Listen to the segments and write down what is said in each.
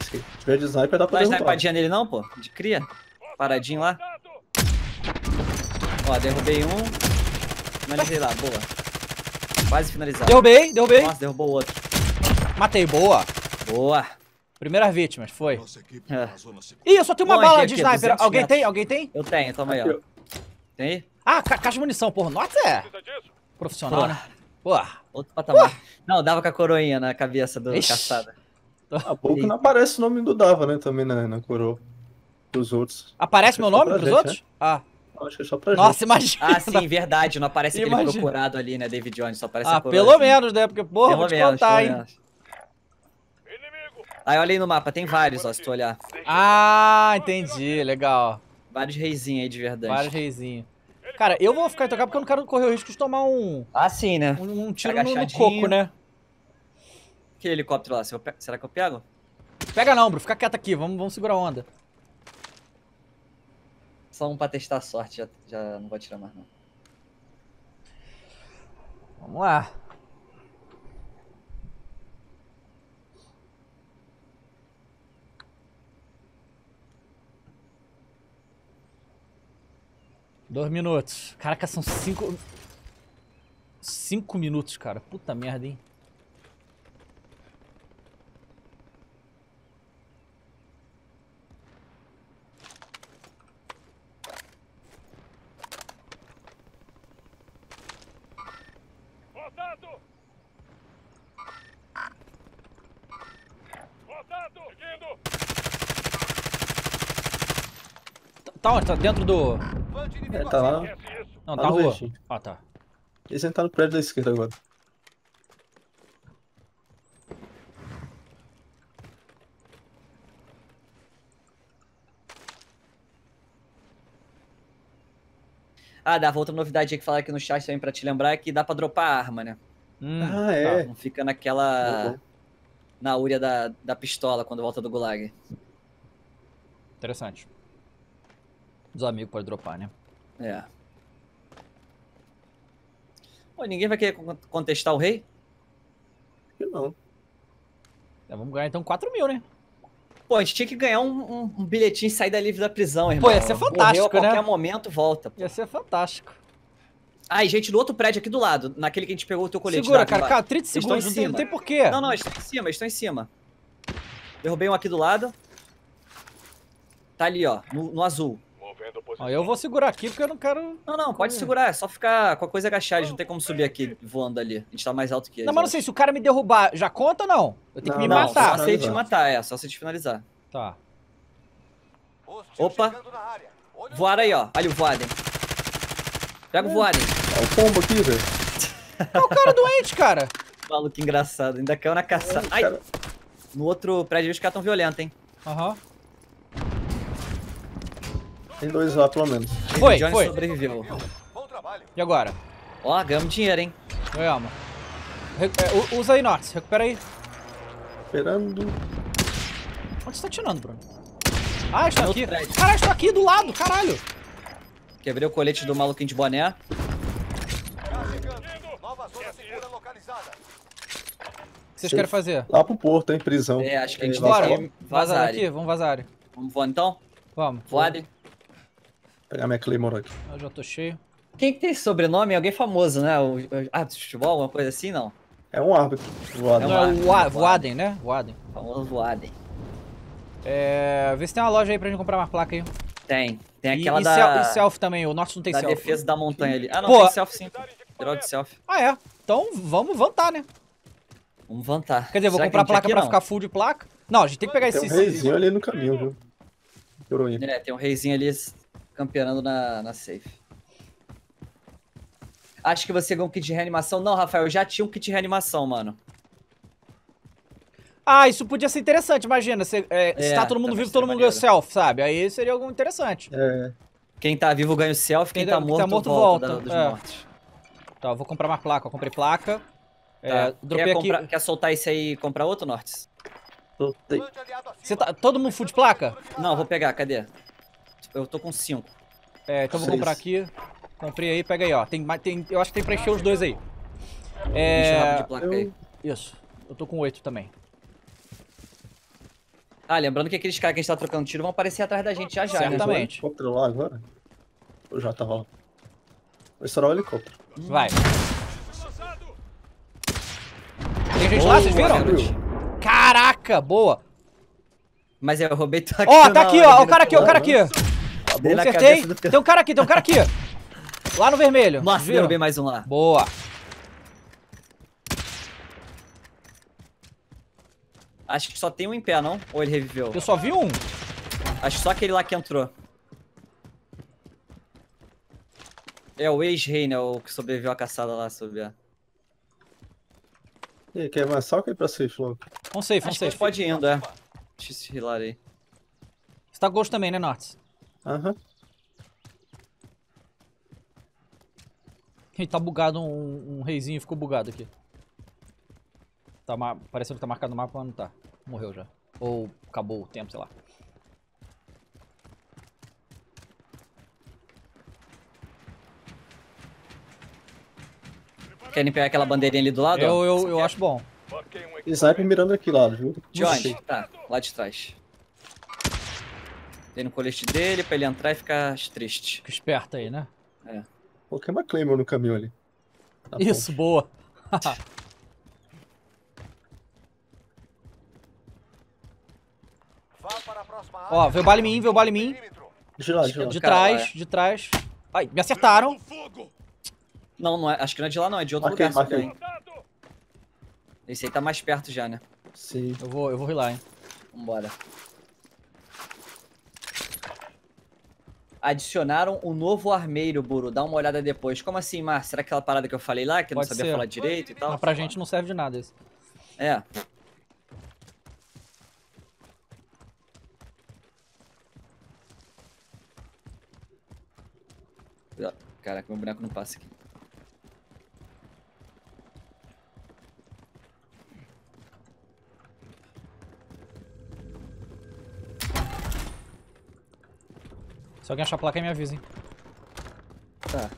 Se tiver de sniper, dá pra Não dá derrubar. snipadinha nele não, pô? De cria? Paradinho lá. Ó, derrubei um. Finalizei lá, boa. Quase finalizado. Derrubei, derrubei. Nossa, derrubou o outro. Matei, boa. Boa. Primeiras vítimas, foi. É. Ih, eu só tenho uma Bom, bala de sniper. 200 Alguém metros. tem? Alguém tem? Eu tenho, toma aí, ó. Tem aí? Ah, ca caixa de munição, porra. Nossa, é profissional, né? Pô, Outro patamar. Não, dava com a coroinha na cabeça do Ixi. caçada. A pouco não aparece o nome do Dava, né? Também na, na coroa. Dos outros. aparece meu Só nome pros gente, outros? Ah, Acho que é só pra nossa, imagina. Ah, sim, verdade. Não aparece aquele Imagina. procurado ali, né, David Jones? Só aparece Ah, a coroa. pelo assim. menos, né? Porque, porra, vou te contar, pelo hein? menos. Aí olha aí no mapa, tem vários, ó, se tu olhar. Ah, entendi. Legal. Vários reizinhos aí de verdade. Vários reizinhos. Cara, eu vou ficar intocado porque eu não quero correr o risco de tomar um, Ah, sim, né? um, um tiro no, no coco, né? Aquele helicóptero lá, será que eu pego? Pega não, bro. Fica quieto aqui. Vamos, vamos segurar a onda. Só um pra testar a sorte, já, já não vou tirar mais não. Vamos lá. Dois minutos. Caraca, são cinco... Cinco minutos, cara. Puta merda, hein? Tá onde? Tá dentro do... É, tá lá. Não, Tá tá no rua. Ah, tá. Esse entrar no prédio da esquerda agora. Ah, dava outra novidade aí que falaram aqui no chat também pra te lembrar, é que dá pra dropar a arma, né? Hum, Ah, é. Não fica naquela... Uhum. Na úria da, da pistola quando volta do gulag. interessante. Os amigos podem dropar, né? É. Pô, ninguém vai querer con- contestar o rei? Que Não. É, vamos ganhar então 4 mil, né? Pô, a gente tinha que ganhar um, um, um bilhetinho e sair da livre da prisão, irmão. Pô, ia ser Morreu fantástico, a qualquer né? momento, volta. pô. Ia ser fantástico. Ah, e gente, do outro prédio aqui do lado, naquele que a gente pegou o teu colete. Segura, cara. Cara, 30 Eles tão segundos. em Não tem, não cima. tem porquê. Não, não, eles estão em cima, eles estão em cima. Derrubei um aqui do lado. Tá ali, ó, no, no azul. Movendo posição. Ó, eu vou segurar aqui porque eu não quero... Não, não, pode é? segurar, é só ficar com a coisa agachada, eles não tem como subir aqui voando ali. A gente tá mais alto que eles. Não, mas não sei, se o cara me derrubar, já conta ou não? Eu tenho que Não, me Não, matar. só se ele te matar, é, só se te finalizar. Tá. Opa. Voaram aí, ó. Olha o Voaden. Pega o Voaden. É o pombo aqui, velho. É o cara doente, cara. Maluco engraçado, ainda caiu na caçada. Ai, Cara, no outro prédio os caras tão violentos, hein. Aham. Tem dois lá, pelo menos. Foi, Johnny foi. sobreviveu. E agora? Ó, ganhamos dinheiro, hein. Ganhamos. Re- é, usa aí, Nox. Recupera aí. Esperando. Onde você tá atirando, Bruno? Ah, estou aqui. prédio. Caralho, estou aqui do lado, caralho. Quebrei o colete do maluquinho de boné. O que vocês querem fazer? Lá pro porto, hein? Prisão. É, acho que a gente É, tem Bora, vamos vazar daqui? Vamos vazar. Vamos voar então? Vamos. Voaden. Pegar minha Claymore aqui. Eu já tô cheio. Quem que tem esse sobrenome? Alguém famoso, né? O, o- ah, do futebol, alguma coisa assim, não? É um árbitro. Voado. É um é árbitro, o Voaden. Voaden, né? Voaden. O famoso Voaden. É, vê se tem uma loja aí pra gente comprar mais placa aí. Tem. Tem E- aquela e, da, sel- e selfie também, o nosso não tem da selfie. defesa da montanha ali. Ah, não, Pô. tem selfie sim. Geral de selfie. Ah, é. Então vamos vantar, né? Vamos vantar. Quer dizer, vou Será comprar placa pra não? ficar full de placa. Não, a gente tem que pegar Tem um esse... reizinho ali no caminho, viu? Coroinha. É, tem um reizinho ali campeonando na, na safe. Acho que você ganhou um kit de reanimação. Não, Rafael, eu já tinha um kit de reanimação, mano. Ah, isso podia ser interessante, imagina. Se, é, se É, tá todo mundo vivo, todo mundo ganha maneiro. self, sabe? Aí seria algo interessante. É. Quem tá vivo ganha o selfie, quem, Quem tá, tá- quem morto, tá morto volta, volta, da- dos é. mortos. Tá, eu vou comprar mais placa. Eu comprei placa. É, Tá. dropei quer, aqui. comprar- quer soltar esse aí e comprar outro, Nortes? Soltei. Você tá, todo mundo full de placa? Não, vou pegar, cadê? Eu tô com cinco. É, então eu vou comprar aqui. Comprei aí, pega aí, ó. Tem, mais- tem, eu acho que tem pra encher os dois aí. É. rabo de placa aí. Eu... Isso. Eu tô com oito também. Ah, lembrando que aqueles caras que a gente tá trocando tiro vão aparecer atrás da gente já já, né? Certamente. Helicóptero lá agora? Ou já tava lá? Vou estourar o helicóptero. Vai. Tem gente lá, vocês Boa, viram? Caraca, boa. Mas eu roubei tua Ó, tá aqui, ó. O cara aqui, ó, o cara aqui. Dei na Acertei. cabeça do Tem um cara aqui, tem um cara aqui. Lá no vermelho. Nossa, viram? derrubei mais um lá. Boa. Acho que só tem um em pé, não? Ou ele reviveu? Eu só vi um. Acho que só aquele lá que entrou. É o ex-rei, né? O que sobreviveu à caçada lá, sobre a... E aí, quer mais ou quer ir pra safe logo? Um safe, um que a safe. gente pode ir indo, é. Deixa eu se healar aí. Você tá ghost também, né, Nortes? Aham. Ih, tá bugado um, um reizinho, ficou bugado aqui. Tá parecendo que tá marcado no mapa, mas não tá. Morreu já. Ou acabou o tempo, sei lá. Querem pegar aquela bandeirinha ali do lado? Eu, eu, eu acho bom. Sniper mirando aqui lado, viu? De onde? Tá, lá de trás. Tem no colete dele pra ele entrar e ficar triste. Fica esperto aí, né? Coloquei uma Claymore no caminho ali. Tá bom. Isso, boa. Ó, veio o bala em mim, veio o bala em mim. De lá, de lá. De trás, de trás. Ai, me acertaram. Não, não é, acho que não é de lá não, é de outro Marquei, lugar. marquei. Esse aí tá mais perto já, né? Sim. Eu vou, eu vou rilar, hein. Vambora. Adicionaram um novo armeiro, Buru. Dá uma olhada depois. Como assim, Mar? Será aquela parada que eu falei lá, que eu não sabia ser. falar direito e tal? Mas pra gente não serve de nada isso. É. Caraca, meu boneco não passa aqui. Se alguém achar a placa aí, me avisa, hein. Tá.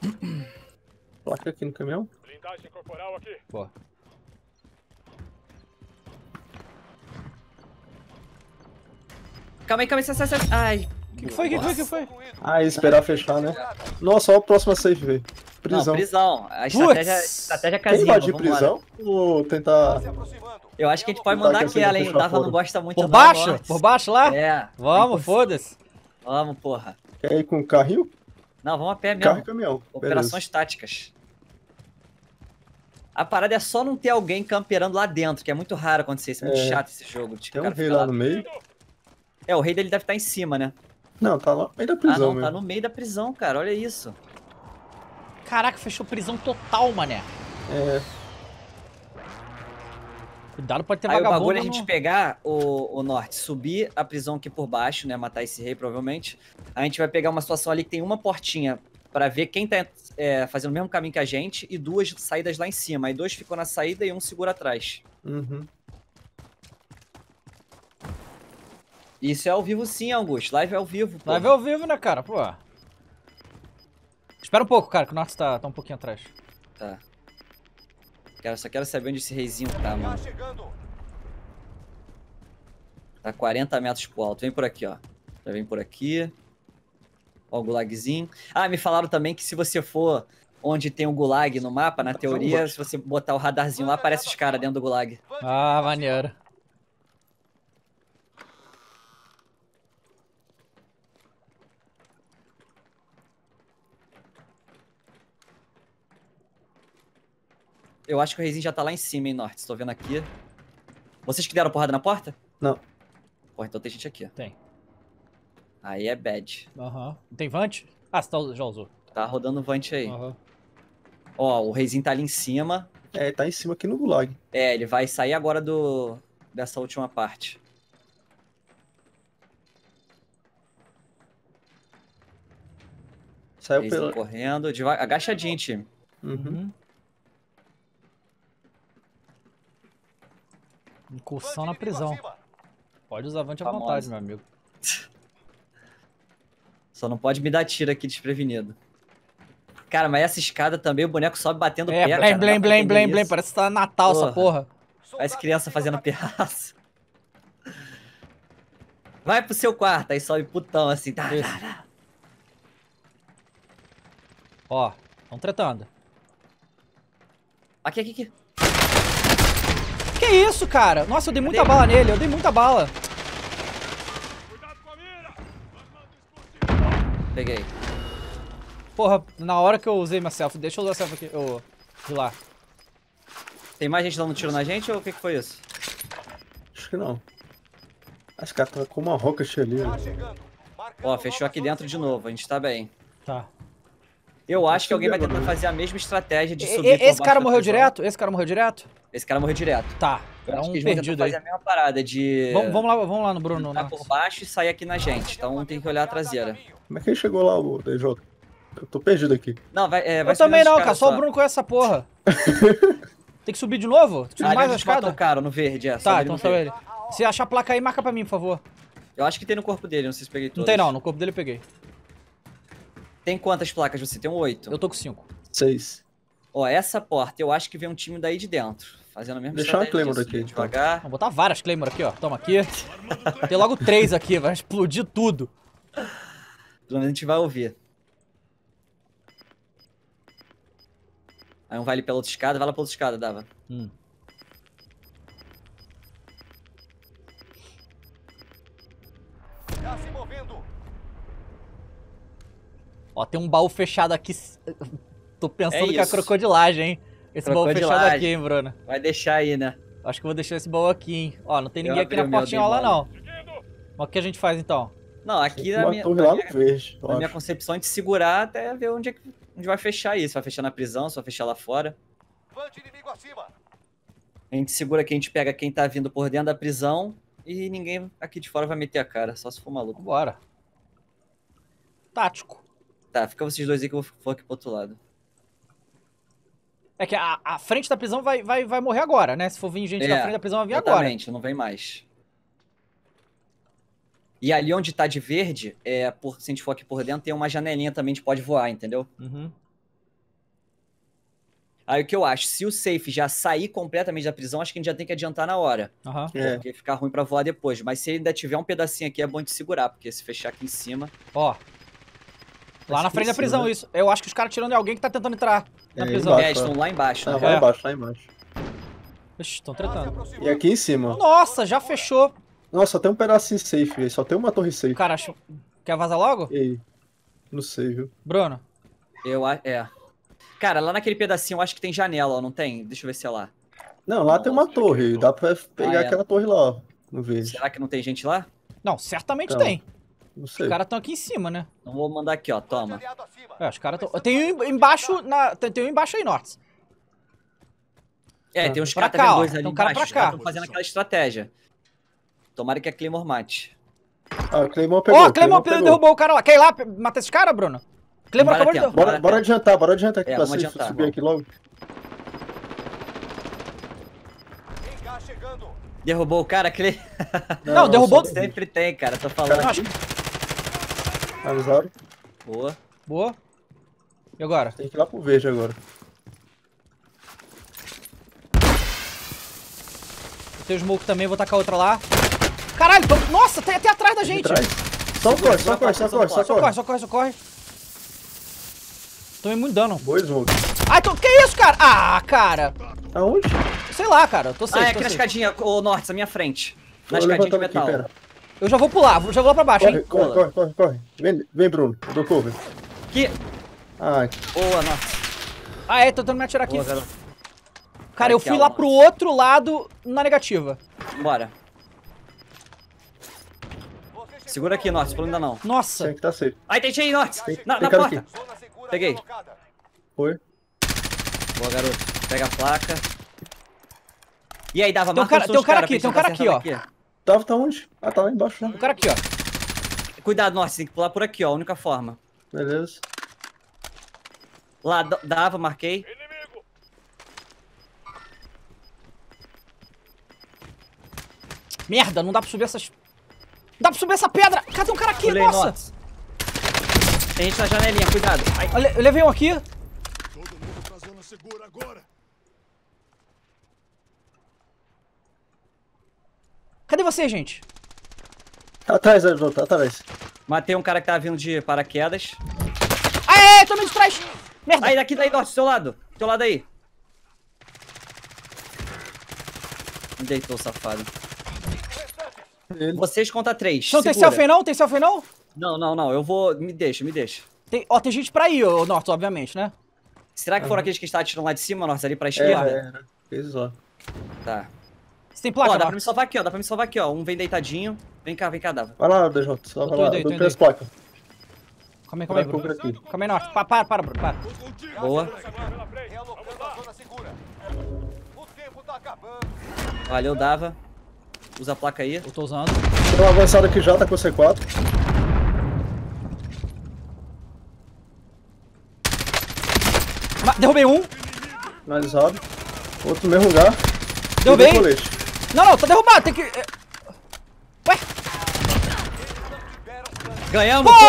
Placa aqui no caminhão. Blindagem corporal aqui. Boa. Calma aí, calma aí, sai, sai, sai. Ai. O que, que foi? O que, foi? O que foi? Ah, e esperar fechar, né? Nossa, ó a próxima safe, velho. Não, Prisão. prisão. A estratégia, Putz. estratégia Quer casinha. invadir vambora. prisão? Ou tentar. Eu acho que a gente pode Tá, mandar aquela, hein? O Dava não gosta muito Por não, baixo? Norte. Por baixo lá? É. Vamos, foda-se. Vamos, porra. Quer ir com carrinho? Não, vamos a pé Carro mesmo. e caminhão. Operações táticas. A parada é só não ter alguém camperando lá dentro, que é muito raro acontecer isso. É muito É. chato esse jogo. Tipo, Tem o um rei lá no meio. É, o rei dele deve estar em cima, né? Não, tá lá no meio da ah, prisão não, mesmo. tá no meio da prisão, cara. Olha isso. Caraca, fechou prisão total, mané. É, Cuidado, pode ter Aí o vagabundo. bagulho é a gente pegar o, o norte, subir a prisão aqui por baixo, né? Matar esse rei, provavelmente. A gente vai pegar uma situação ali que tem uma portinha pra ver quem tá é, fazendo o mesmo caminho que a gente e duas saídas lá em cima. Aí dois ficam na saída e um segura atrás. uhum. Isso é ao vivo sim, Augusto. Live é ao vivo, pô. Live ao vivo, né, cara? Pô. Espera um pouco, cara, que o Norte tá, tá um pouquinho atrás. Tá. Cara, só quero saber onde esse reizinho tá, mano. Tá 40 metros pro alto. Vem por aqui, ó. Já vem por aqui. Ó o gulagzinho. Ah, me falaram também que se você for onde tem o gulag no mapa, na teoria, se você botar o radarzinho lá, aparece os caras dentro do gulag. Ah, maneiro. Eu acho que o reizinho já tá lá em cima, hein, Norte. Estou vendo aqui. Vocês que deram porrada na porta? Não. Porra, então tem gente aqui. Tem. Aí é bad. Aham. Não tem Vant? Ah, você tá- já usou. Tá rodando Vant aí. Aham. Ó, o reizinho tá ali em cima. É, tá em cima aqui no gulag. É, ele vai sair agora do dessa última parte. Saiu pela. correndo. deva- Agachadinho, time. Uhum. Incursão na prisão. Pode usar Vant à Famosa. vontade, meu amigo. Só não pode me dar tiro aqui desprevenido. Cara, mas essa escada também, o boneco sobe batendo É, pé, blém, cara. blém, blém, blém, blém. Parece que tá Natal essa Porra. porra. As crianças fazendo pirraça. Vai pro seu quarto, aí sobe putão assim. Tá, tá, tá. Ó, tão tretando. Aqui, aqui, aqui. Que isso, cara? Nossa, eu dei muita Cadê? bala nele, eu dei muita bala. Cuidado com a mira! Armando explosivo! Peguei. Porra, na hora que eu usei minha selfie, deixa eu usar a selfie aqui, ô, de lá. Tem mais gente dando tiro na gente ou o que, que foi isso? Acho que não. Acho que tá com uma rocket ali. Tá né? Ó, fechou aqui dentro de novo, a gente tá bem. Tá. Eu acho que alguém vai tentar fazer a mesma estratégia de subir e- esse cara morreu direto? Esse cara morreu direto? Esse cara morreu direto. Tá, Eu acho um que eles vão tentar perdido aí. fazer a mesma parada de Vamos, vamos lá, vamos lá no Bruno. na- por baixo e sair aqui na gente. Então tem que olhar a traseira. Como é que ele chegou lá, o DJ? Eu tô perdido aqui. Não, vai, é, vai Eu também não, cara, só o Bruno conhece essa porra. Tem que subir de novo? Subir Ah, mais a escada? cara no verde, é. Tá, então verde. ele. Se achar a placa aí, marca pra mim, por favor. Eu acho que tem no corpo dele, não sei se peguei todas. Não tem não, no corpo dele eu peguei. Tem quantas placas? Você tem um oito. Eu tô com cinco. Seis. Ó, essa porta, eu acho que vem um time daí de dentro. Fazendo a mesma Deixar uma Claymore disso, aqui, então. Devagar. Vou botar várias Claymore aqui, ó. Toma aqui. Tem logo três aqui, vai explodir tudo. Pelo menos a gente vai ouvir. Aí um vai ali pela outra escada, vai lá pela outra escada, Dava. Hum. Já se movendo. Ó, tem um baú fechado aqui. Tô pensando É que é isso. crocodilagem, hein? Esse baú fechado aqui, hein, Bruno? Vai deixar aí, né? Acho que vou deixar esse baú aqui, hein? Ó, não tem Eu ninguém aqui na portinha lá, não. Mas o que a gente faz, então? Não, aqui na minha, na minha, eu na minha concepção é de segurar até ver onde, é que, onde vai fechar isso. Se vai fechar na prisão, se vai fechar lá fora. Vante inimigo acima. A gente segura aqui, a gente pega quem tá vindo por dentro da prisão e ninguém aqui de fora vai meter a cara, só se for maluco. Vambora. Tático. Tá, fica vocês dois aí que eu vou aqui pro outro lado. É que a, a frente da prisão vai, vai, vai morrer agora, né? Se for vir gente da É, frente da prisão, vai vir agora. Exatamente, não vem mais. E ali onde tá de verde, é, por, se a gente for aqui por dentro, tem uma janelinha também, a gente pode voar, entendeu? Uhum. Aí o que eu acho, se o safe já sair completamente da prisão, acho que a gente já tem que adiantar na hora. Aham. É. Porque fica ruim pra voar depois. Mas se ele ainda tiver um pedacinho aqui, é bom de segurar, porque se fechar aqui em cima. Ó. Lá na frente da prisão, né? isso. Eu acho que os caras tirando é alguém que tá tentando entrar na É, prisão. embaixo. é, eles estão lá embaixo, Ah, né? vai É. embaixo, lá embaixo. Ixi, estão Tá tretando. E aqui em cima. Nossa, já fechou. Nossa, só tem um pedacinho safe aí. Só tem uma torre safe. O cara ach- quer vazar logo? E aí? Não sei, viu? Bruno. Eu É. Cara, lá naquele pedacinho eu acho que tem janela, ó, não tem? Deixa eu ver se é lá. Não, lá tem uma torre. Dá pra pegar Ah, é. aquela torre lá, ó. No verde. Será que não tem gente lá? Não, certamente Então, tem. Não Os sei. caras estão aqui em cima, né? Então vou mandar aqui, ó, toma. É, os caras estão. Tem um embaixo. Na... Tem, tem um embaixo aí, Norte. É, tem uns caras cá, tá dois tem ali um cara pra embaixo. cá. Estão fazendo aquela estratégia. Tomara que a Claymore mate. Ah, o Claymore pegou. Ó, oh, Clemon pegou. derrubou o cara lá. Quer ir lá matar esse cara, Bruno? Não vale acabou de. Bora, bora adiantar, bora adiantar aqui É, pra vamos você adiantar, subir vamos. aqui logo. Chegando. Derrubou o cara, Clay. Não, derrubou- só- Sempre tem, cara, tô falando. Não, acho- Avisaram. Boa. Boa. E agora? Tem que ir lá pro verde agora. Eu tenho smoke também, vou tacar outra lá. Caralho, nossa, tem até atrás da gente. Só corre, só corre, só corre, só corre, só corre, só corre. Tomei muito dano. Boa smoke. Ai, tô... que isso, cara? Ah, cara. Aonde? Sei lá, cara. eu Tô Ah, safe, é tô aqui na safe. escadinha, ô Norte, à minha frente. Na escadinha de metal. aqui. Eu já vou pular, vou- já vou lá pra baixo, Corre, hein? corre, Pula. corre, corre, corre. Vem, vem, Bruno. Eu dou cover. Aqui. Ah, Boa, Norte. Ah, é, tô tentando me atirar aqui. Boa, garoto. Cara, eu Aqui, fui ó, lá pro outro lado na negativa. Bora. Segura aqui, Norte, pula ainda não. Nossa. tem que tá safe. Aí tem gente aí, Norte. Tem- Na, tem na cara porta. aqui. Peguei. Foi. Boa, garoto. Pega a placa. E aí, dava Tem um cara- tem um cara caras aqui, tem um cara aqui, acertar Tava, tá onde? Ah, tá lá embaixo já. O cara aqui, ó. Cuidado, Norte, tem que pular por aqui, ó. A única forma. Beleza. Lá, dava, marquei. Inimigo! Merda, não dá pra subir essas... Não dá pra subir essa pedra! Cadê um cara aqui? Pulei, Nossa! Norte. Tem gente na janelinha, cuidado. Ai, eu levei um aqui. Todo mundo pra zona segura agora! Você, gente. Atrás, Edson, tá atrás. Matei um cara que tava vindo de paraquedas. Aê, tô me de trás. Merda. Aí, daqui, daí, do seu lado. Do seu lado aí. Me deitou, safado. Ele. Vocês contra três. Não tem selfie não? Tem selfie não? Não, não, não. Eu vou. Me deixa, me deixa. Tem, ó, tem gente pra ir, ô Norton, obviamente, né? Será que foram aqueles que estavam atirando lá de cima, Norte, ali pra É, esquerda? é. Eles lá. Tá. Você tem Ó, placa, dá pra me salvar aqui, ó. Dá pra me salvar aqui, ó. Um vem deitadinho. Vem cá, vem cá, Dava. Vai lá, DJ, vai lá. Eu tenho as placas. Calma aí, calma aí, Bruno. Calma aí, Norton. Pa- Para, para, Bruno, para. Boa. Valeu, Dava. Usa a placa aí. Eu tô usando. Tem um avançado aqui já, tá com C4. Ma- Derrubei um. Finalizado. Outro no mesmo lugar. Derrubei. Não, não, tá derrubado. Tem que... é- Ué? Ganhamos, porra!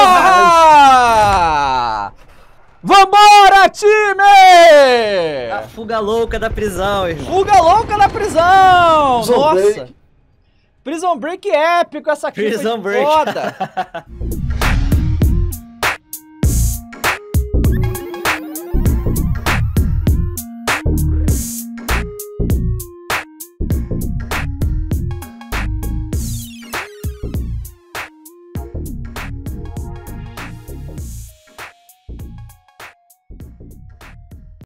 Porra! Vambora, time! A fuga louca da prisão, irmão. Fuga louca na prisão! Prison Nossa! Break. Prison Break épico essa aqui Prison Break. foda!